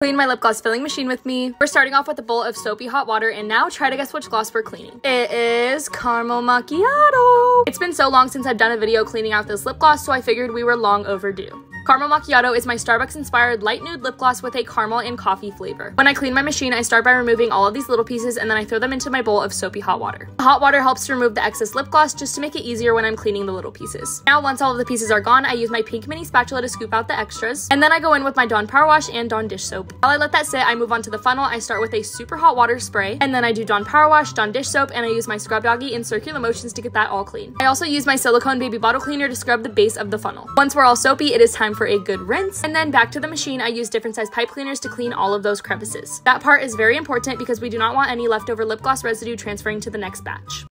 Clean my lip gloss filling machine with me. We're starting off with a bowl of soapy hot water and now try to guess which gloss we're cleaning. It is Caramel Macchiato. It's been so long since I've done a video cleaning out this lip gloss so I figured we were long overdue. Caramel Macchiato is my Starbucks inspired light nude lip gloss with a caramel and coffee flavor. When I clean my machine, I start by removing all of these little pieces and then I throw them into my bowl of soapy hot water. The hot water helps to remove the excess lip gloss just to make it easier when I'm cleaning the little pieces. Now, once all of the pieces are gone, I use my pink mini spatula to scoop out the extras, and then I go in with my Dawn Power Wash and Dawn dish soap. While I let that sit, I move on to the funnel. I start with a super hot water spray, and then I do Dawn Power Wash, Dawn dish soap, and I use my Scrub Doggy in circular motions to get that all clean. I also use my silicone baby bottle cleaner to scrub the base of the funnel. Once we're all soapy, it is time for a good rinse, and then back to the machine, I use different size pipe cleaners to clean all of those crevices. That part is very important because we do not want any leftover lip gloss residue transferring to the next batch.